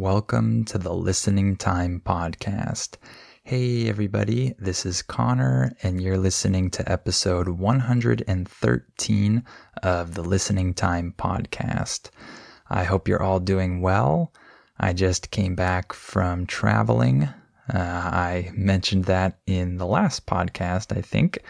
Welcome to the Listening Time Podcast. Hey, everybody, this is Connor, and you're listening to episode 113 of the Listening Time Podcast. I hope you're all doing well. I just came back from traveling. Uh, I mentioned that in the last podcast, I think,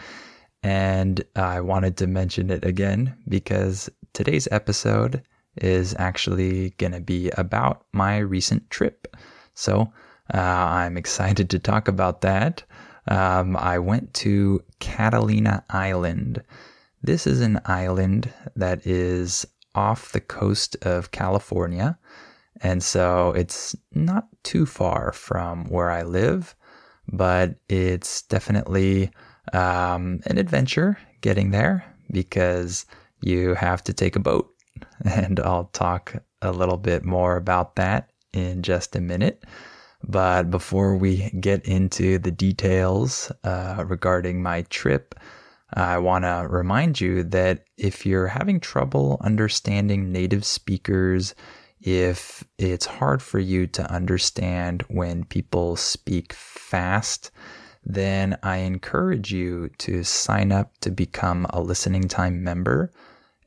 and I wanted to mention it again because today's episode is actually going to be about my recent trip. So uh, I'm excited to talk about that. Um, I went to Catalina Island. This is an island that is off the coast of California. And so it's not too far from where I live, but it's definitely um, an adventure getting there because you have to take a boat and I'll talk a little bit more about that in just a minute. But before we get into the details uh, regarding my trip, I want to remind you that if you're having trouble understanding native speakers, if it's hard for you to understand when people speak fast, then I encourage you to sign up to become a listening time member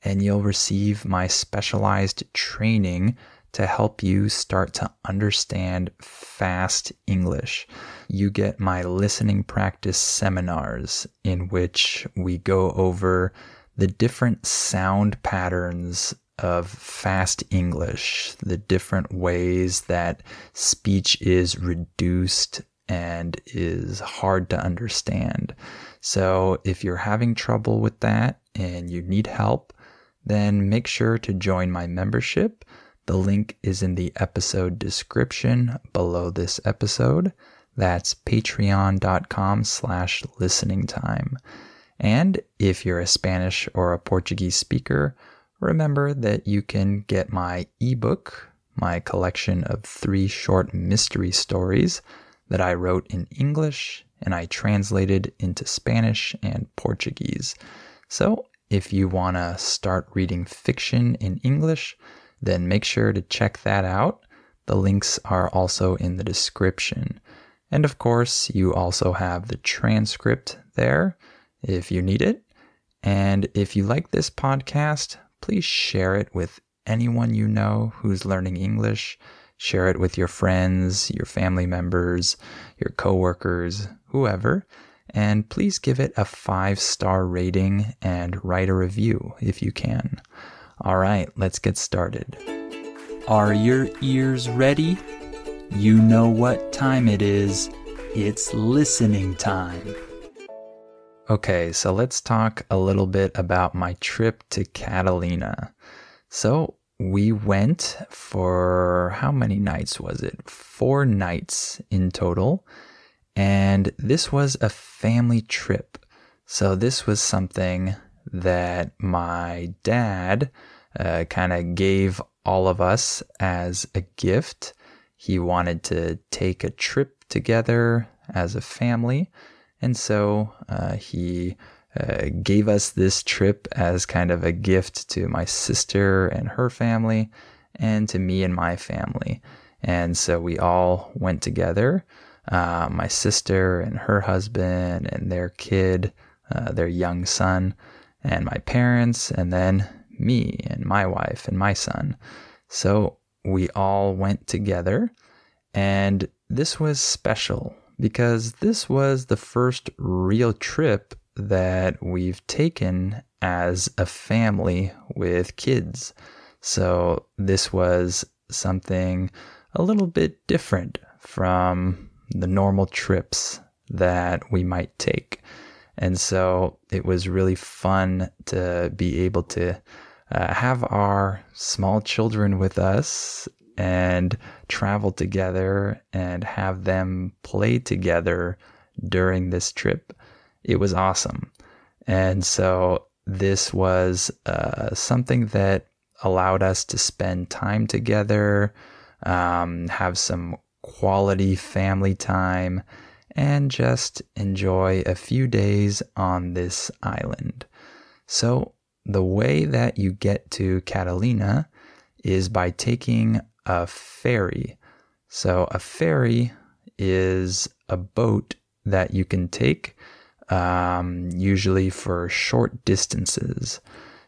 and you'll receive my specialized training to help you start to understand fast English. You get my listening practice seminars in which we go over the different sound patterns of fast English, the different ways that speech is reduced and is hard to understand. So if you're having trouble with that and you need help, then make sure to join my membership. The link is in the episode description below this episode. That's patreon.com slash listening time. And if you're a Spanish or a Portuguese speaker, remember that you can get my ebook, my collection of three short mystery stories that I wrote in English and I translated into Spanish and Portuguese. So if you want to start reading fiction in English, then make sure to check that out. The links are also in the description. And of course, you also have the transcript there if you need it. And if you like this podcast, please share it with anyone you know who's learning English. Share it with your friends, your family members, your coworkers, whoever and please give it a five star rating and write a review if you can. All right, let's get started. Are your ears ready? You know what time it is. It's listening time. Okay, so let's talk a little bit about my trip to Catalina. So, we went for how many nights was it? Four nights in total. And this was a family trip. So this was something that my dad uh, kind of gave all of us as a gift. He wanted to take a trip together as a family. And so uh, he uh, gave us this trip as kind of a gift to my sister and her family and to me and my family. And so we all went together uh, my sister and her husband and their kid, uh, their young son, and my parents, and then me and my wife and my son. So we all went together, and this was special because this was the first real trip that we've taken as a family with kids. So this was something a little bit different from the normal trips that we might take. And so it was really fun to be able to uh, have our small children with us and travel together and have them play together during this trip. It was awesome. And so this was uh, something that allowed us to spend time together, um, have some quality family time, and just enjoy a few days on this island. So, the way that you get to Catalina is by taking a ferry. So, a ferry is a boat that you can take, um, usually for short distances.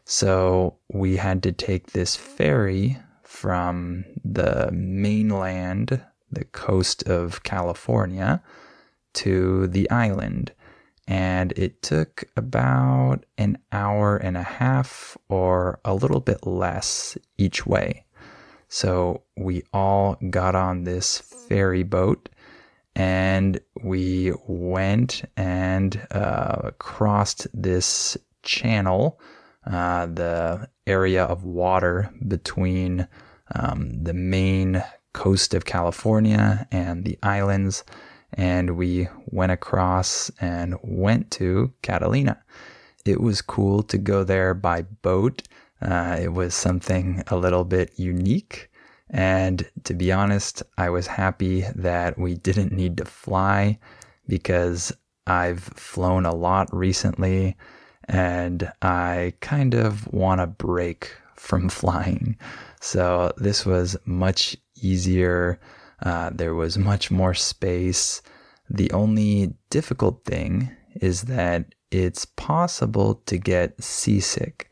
So, we had to take this ferry from the mainland, the coast of California, to the island. And it took about an hour and a half or a little bit less each way. So we all got on this ferry boat and we went and uh, crossed this channel, uh, the area of water between um, the main coast of California and the islands. And we went across and went to Catalina. It was cool to go there by boat uh, it was something a little bit unique. And to be honest, I was happy that we didn't need to fly because I've flown a lot recently and I kind of want a break from flying. So this was much easier. Uh, there was much more space. The only difficult thing is that it's possible to get seasick.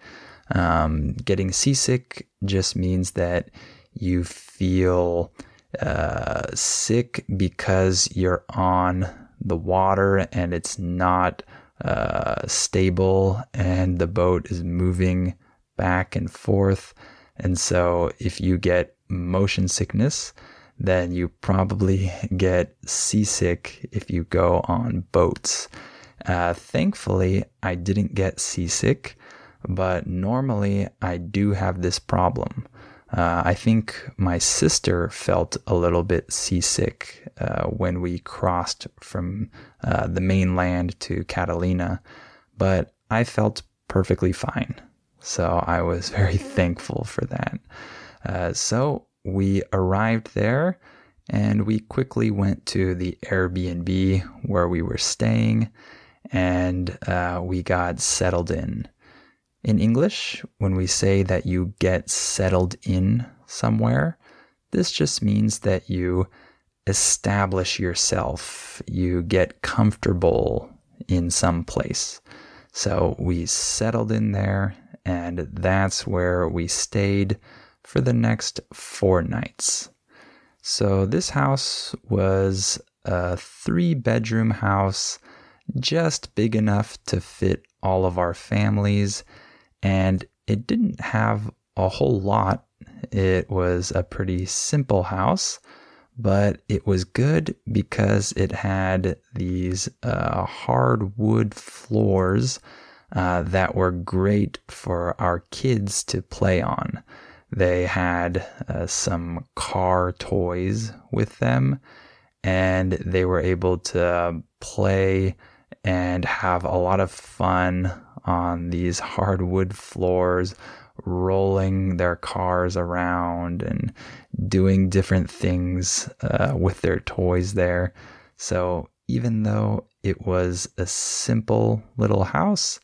Um, getting seasick just means that you feel uh, sick because you're on the water and it's not uh, stable and the boat is moving back and forth. And so if you get motion sickness, then you probably get seasick if you go on boats. Uh, thankfully, I didn't get seasick but normally I do have this problem. Uh, I think my sister felt a little bit seasick uh, when we crossed from uh, the mainland to Catalina, but I felt perfectly fine. So I was very thankful for that. Uh, so we arrived there and we quickly went to the Airbnb where we were staying and uh, we got settled in. In English, when we say that you get settled in somewhere, this just means that you establish yourself, you get comfortable in some place. So we settled in there, and that's where we stayed for the next four nights. So this house was a three bedroom house, just big enough to fit all of our families and it didn't have a whole lot. It was a pretty simple house, but it was good because it had these uh, hardwood floors uh, that were great for our kids to play on. They had uh, some car toys with them, and they were able to play and have a lot of fun on these hardwood floors, rolling their cars around and doing different things uh, with their toys there. So even though it was a simple little house,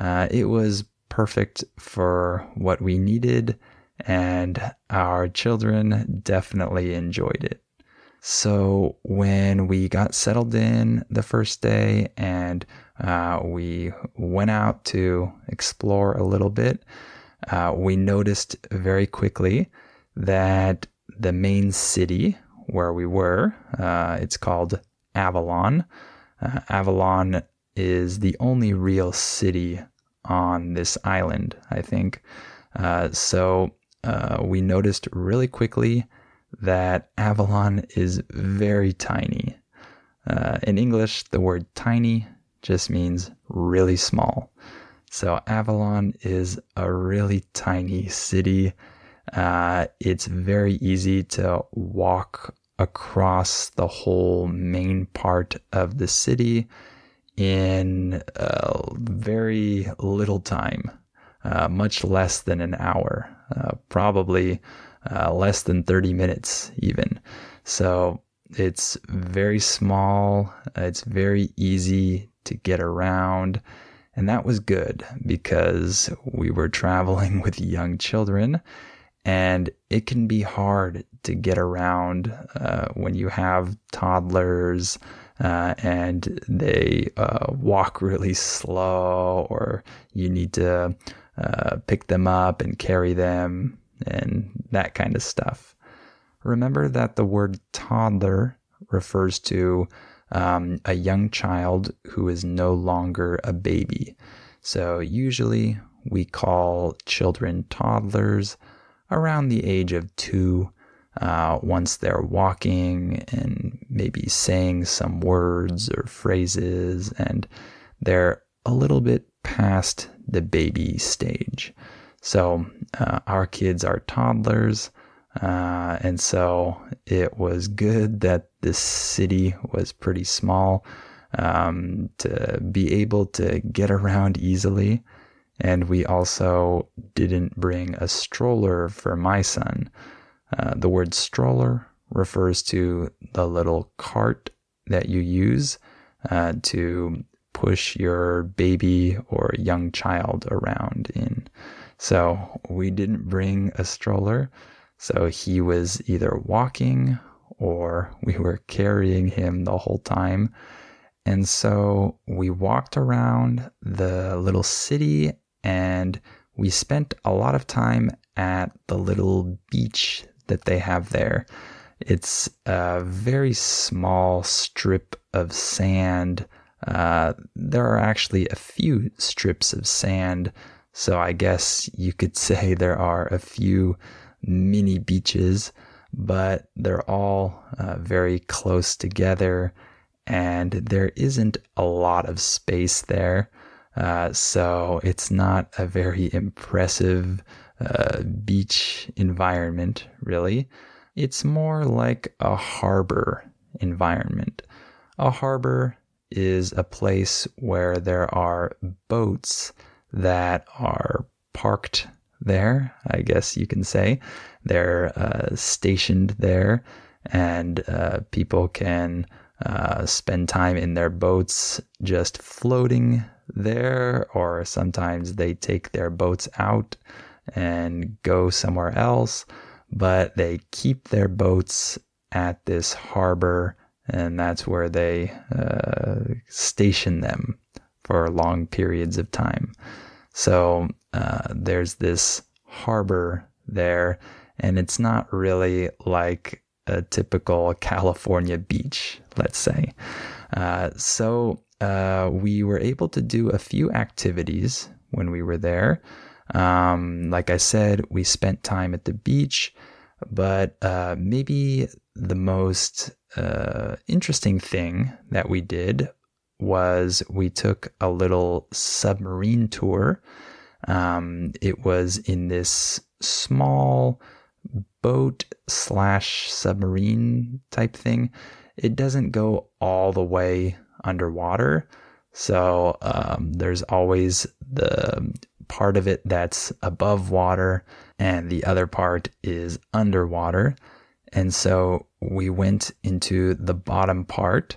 uh, it was perfect for what we needed, and our children definitely enjoyed it. So when we got settled in the first day and uh, we went out to explore a little bit, uh, we noticed very quickly that the main city where we were, uh, it's called Avalon. Uh, Avalon is the only real city on this island, I think. Uh, so uh, we noticed really quickly that Avalon is very tiny. Uh, in English, the word tiny just means really small. So Avalon is a really tiny city. Uh, it's very easy to walk across the whole main part of the city in uh, very little time, uh, much less than an hour, uh, probably uh, less than 30 minutes, even. So it's very small, it's very easy to get around. And that was good because we were traveling with young children And it can be hard to get around uh, when you have toddlers uh, and they uh, walk really slow, or you need to uh, pick them up and carry them, and that kind of stuff. Remember that the word toddler refers to um, a young child who is no longer a baby. So usually we call children toddlers around the age of two. Uh, once they're walking and maybe saying some words or phrases, and they're a little bit past the baby stage. So, uh, our kids are toddlers, uh, and so it was good that this city was pretty small um, to be able to get around easily. And we also didn't bring a stroller for my son. Uh, the word stroller refers to the little cart that you use uh, to push your baby or young child around in. So we didn't bring a stroller. So he was either walking or we were carrying him the whole time. And so we walked around the little city and we spent a lot of time at the little beach that they have there. It's a very small strip of sand. Uh, there are actually a few strips of sand, so I guess you could say there are a few mini beaches, but they're all uh, very close together, and there isn't a lot of space there. Uh, so it's not a very impressive uh, beach environment, really. It's more like a harbor environment. A harbor is a place where there are boats that are parked there, I guess you can say. They're uh, stationed there, and uh, people can uh, spend time in their boats just floating there, or sometimes they take their boats out and go somewhere else, but they keep their boats at this harbor, and that's where they uh, station them for long periods of time. So uh, there's this harbor there, and it's not really like a typical California beach, let's say. Uh, so uh, we were able to do a few activities when we were there. Um, like I said, we spent time at the beach, but uh, maybe the most interesting thing that we did was we took a little submarine tour. Um, it was in this small boat slash submarine type thing. It doesn't go all the way underwater. So um, there's always the part of it that's above water, and the other part is underwater. And so we went into the bottom part,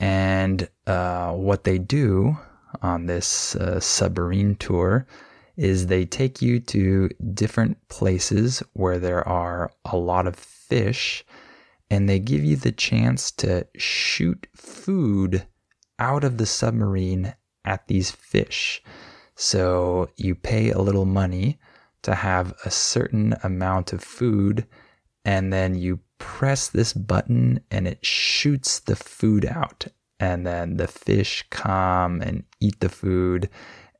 and uh, what they do on this uh, submarine tour is they take you to different places where there are a lot of fish and they give you the chance to shoot food out of the submarine at these fish. So you pay a little money to have a certain amount of food, and then you press this button and it shoots the food out. And then the fish come and eat the food.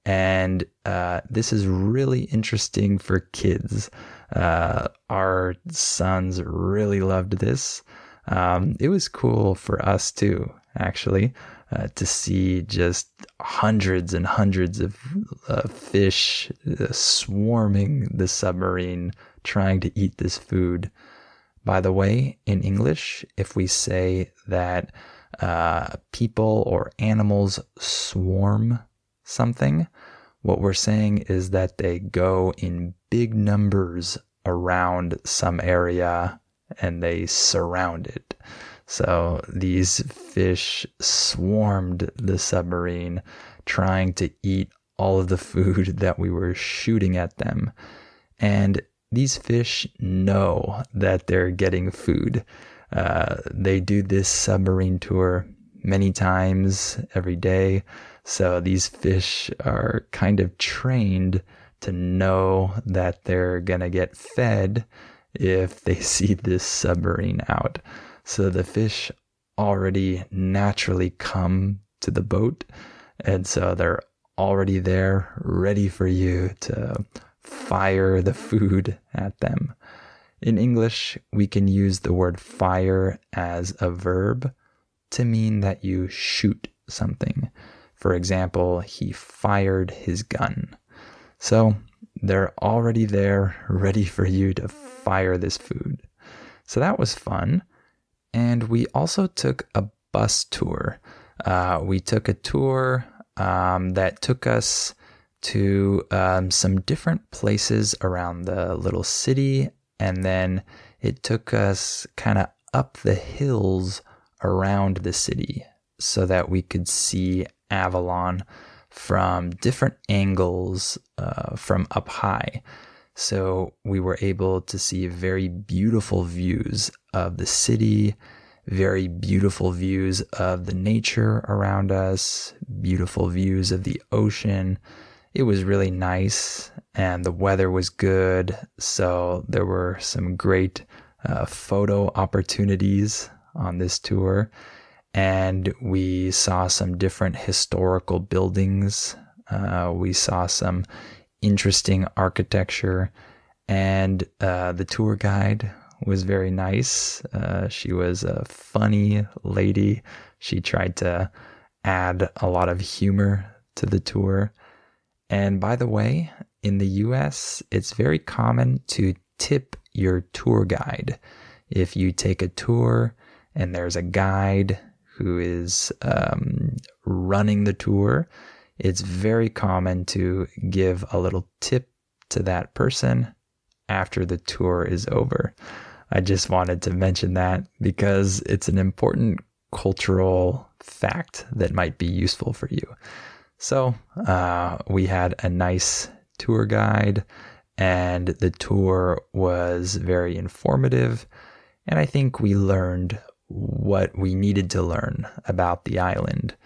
And uh, this is really interesting for kids. Uh, our sons really loved this. Um, it was cool for us too, actually uh, to see just hundreds and hundreds of uh, fish uh, swarming the submarine trying to eat this food. By the way, in English, if we say that uh, people or animals swarm something, what we're saying is that they go in big numbers around some area and they surround it. So these fish swarmed the submarine, trying to eat all of the food that we were shooting at them. And these fish know that they're getting food. Uh, they do this submarine tour many times every day. So these fish are kind of trained to know that they're going to get fed if they see this submarine out. So the fish already naturally come to the boat. And so they're already there, ready for you to fire the food at them. In English, we can use the word fire as a verb to mean that you shoot something. For example, he fired his gun. So they're already there, ready for you to fire this food. So that was fun. And we also took a bus tour. Uh, we took a tour um, that took us to um, some different places around the little city. And then it took us kind of up the hills around the city so that we could see Avalon from different angles uh, from up high. So we were able to see very beautiful views of the city, very beautiful views of the nature around us, beautiful views of the ocean. It was really nice and the weather was good. So there were some great uh, photo opportunities on this tour and we saw some different historical buildings. Uh, we saw some interesting architecture, and uh, the tour guide was very nice. Uh, she was a funny lady. She tried to add a lot of humor to the tour. And by the way, in the US, it's very common to tip your tour guide. If you take a tour and there's a guide who is um, running the tour, it's very common to give a little tip to that person after the tour is over. I just wanted to mention that because it's an important cultural fact that might be useful for you. So, uh, we had a nice tour guide, and the tour was very informative. And I think we learned what we needed to learn about the island.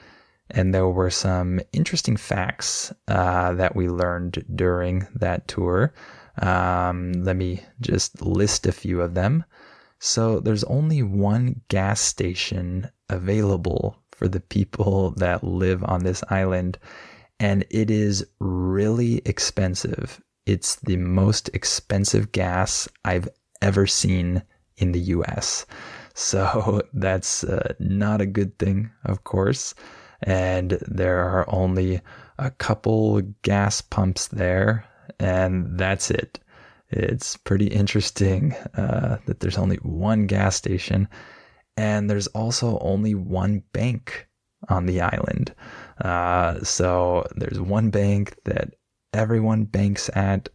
And there were some interesting facts uh, that we learned during that tour. Um, let me just list a few of them. So, there's only one gas station available for the people that live on this island, and it is really expensive. It's the most expensive gas I've ever seen in the US. So that's uh, not a good thing, of course. And there are only a couple gas pumps there, and that's it. It's pretty interesting uh, that there's only one gas station, and there's also only one bank on the island. Uh, so there's one bank that everyone banks at.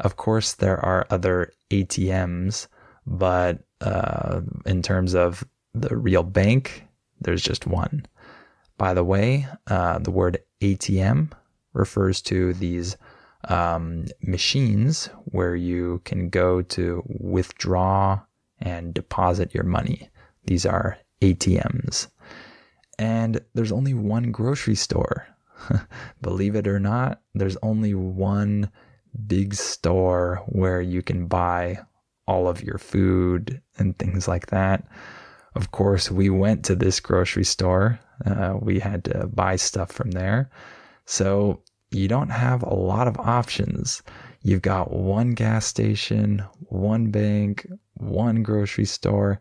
Of course, there are other ATMs, but uh, in terms of the real bank, there's just one. By the way, uh, the word ATM refers to these um, machines where you can go to withdraw and deposit your money. These are ATMs. And there's only one grocery store. Believe it or not, there's only one big store where you can buy all of your food and things like that. Of course, we went to this grocery store. Uh, we had to buy stuff from there. So you don't have a lot of options. You've got one gas station, one bank, one grocery store,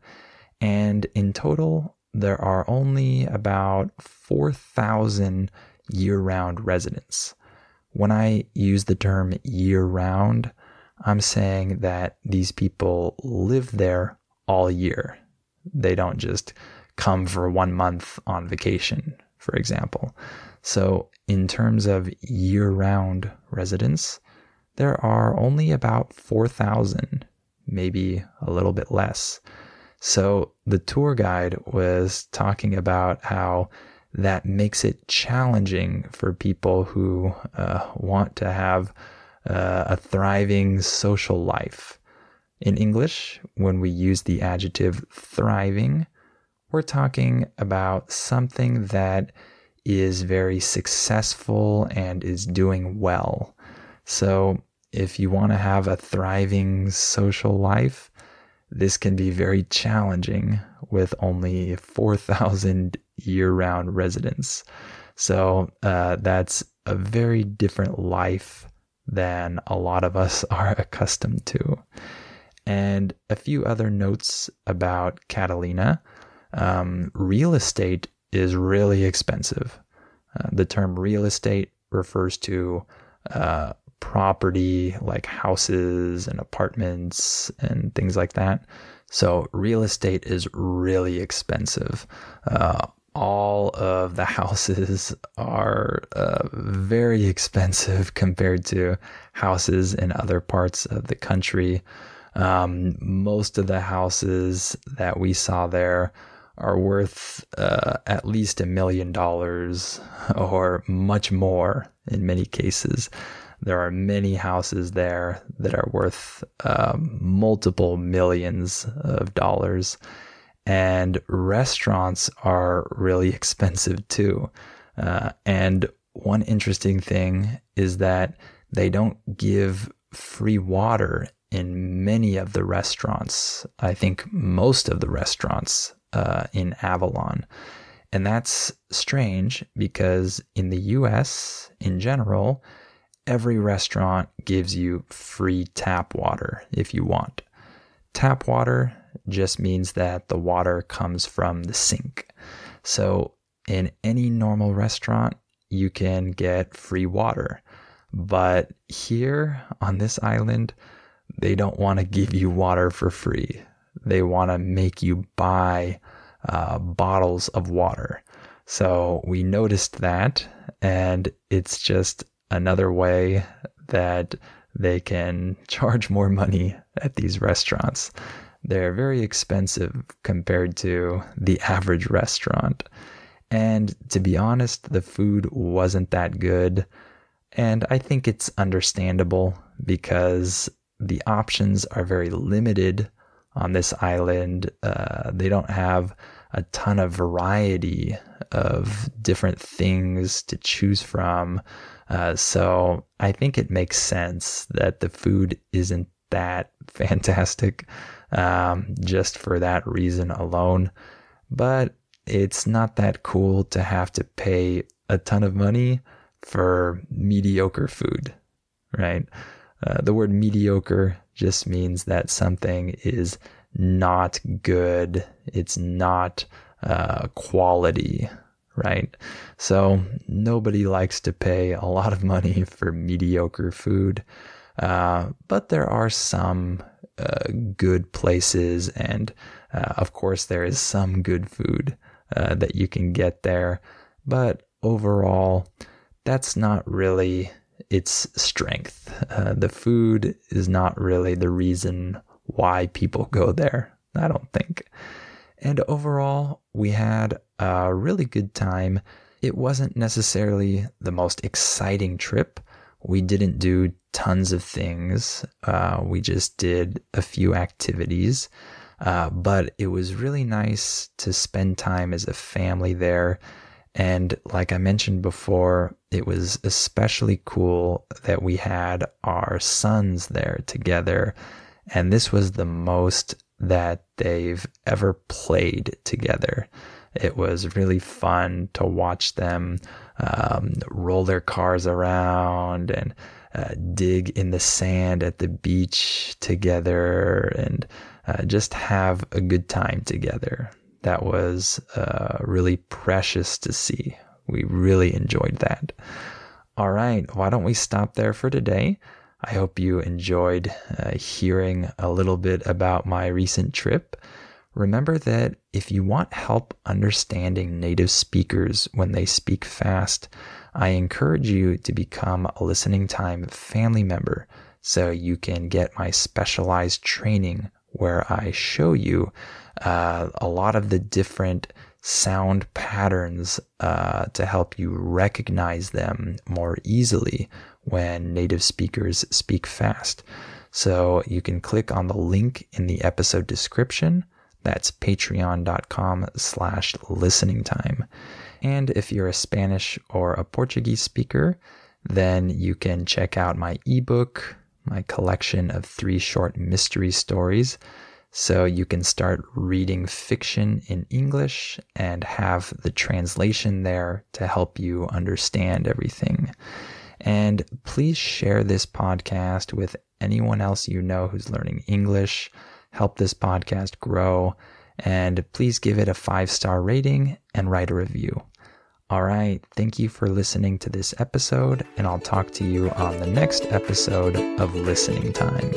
and in total, there are only about 4,000 year round residents. When I use the term year round, I'm saying that these people live there all year. They don't just come for one month on vacation, for example. So, in terms of year round residents, there are only about 4,000, maybe a little bit less. So, the tour guide was talking about how that makes it challenging for people who uh, want to have uh, a thriving social life. In English, when we use the adjective thriving, we're talking about something that is very successful and is doing well. So, if you want to have a thriving social life, this can be very challenging with only 4,000 year round residents. So, uh, that's a very different life than a lot of us are accustomed to. And a few other notes about Catalina. Um, real estate is really expensive. Uh, the term real estate refers to uh, property like houses and apartments and things like that. So, real estate is really expensive. Uh, all of the houses are uh, very expensive compared to houses in other parts of the country. Um, most of the houses that we saw there are worth uh, at least a million dollars or much more in many cases. There are many houses there that are worth um, multiple millions of dollars. And restaurants are really expensive too. Uh, and one interesting thing is that they don't give free water in many of the restaurants. I think most of the restaurants uh, in Avalon. And that's strange because in the US in general, every restaurant gives you free tap water if you want. Tap water just means that the water comes from the sink. So in any normal restaurant, you can get free water. But here on this island, they don't want to give you water for free. They want to make you buy uh, bottles of water. So we noticed that, and it's just another way that they can charge more money at these restaurants. They're very expensive compared to the average restaurant. And to be honest, the food wasn't that good. And I think it's understandable because the options are very limited on this island. Uh, they don't have a ton of variety of different things to choose from. Uh, so I think it makes sense that the food isn't that fantastic um, just for that reason alone. But it's not that cool to have to pay a ton of money for mediocre food, right? Uh, the word mediocre just means that something is not good, it's not uh, quality, right? So nobody likes to pay a lot of money for mediocre food. Uh, but there are some uh, good places, and uh, of course, there is some good food uh, that you can get there. But overall, that's not really its strength. Uh, the food is not really the reason why people go there, I don't think. And overall, we had a really good time. It wasn't necessarily the most exciting trip. We didn't do tons of things. Uh, we just did a few activities. Uh, but it was really nice to spend time as a family there. And like I mentioned before, it was especially cool that we had our sons there together. And this was the most that they've ever played together. It was really fun to watch them um, roll their cars around and uh, dig in the sand at the beach together and uh, just have a good time together. That was uh, really precious to see. We really enjoyed that. All right, why don't we stop there for today? I hope you enjoyed uh, hearing a little bit about my recent trip. Remember that if you want help understanding native speakers when they speak fast, I encourage you to become a listening time family member so you can get my specialized training where I show you uh, a lot of the different sound patterns uh, to help you recognize them more easily when native speakers speak fast. So you can click on the link in the episode description. That's patreon.com slash listening time. And if you're a Spanish or a Portuguese speaker, then you can check out my ebook, my collection of three short mystery stories. So you can start reading fiction in English and have the translation there to help you understand everything. And please share this podcast with anyone else you know who's learning English. Help this podcast grow. And please give it a five star rating and write a review. All right. Thank you for listening to this episode, and I'll talk to you on the next episode of Listening Time.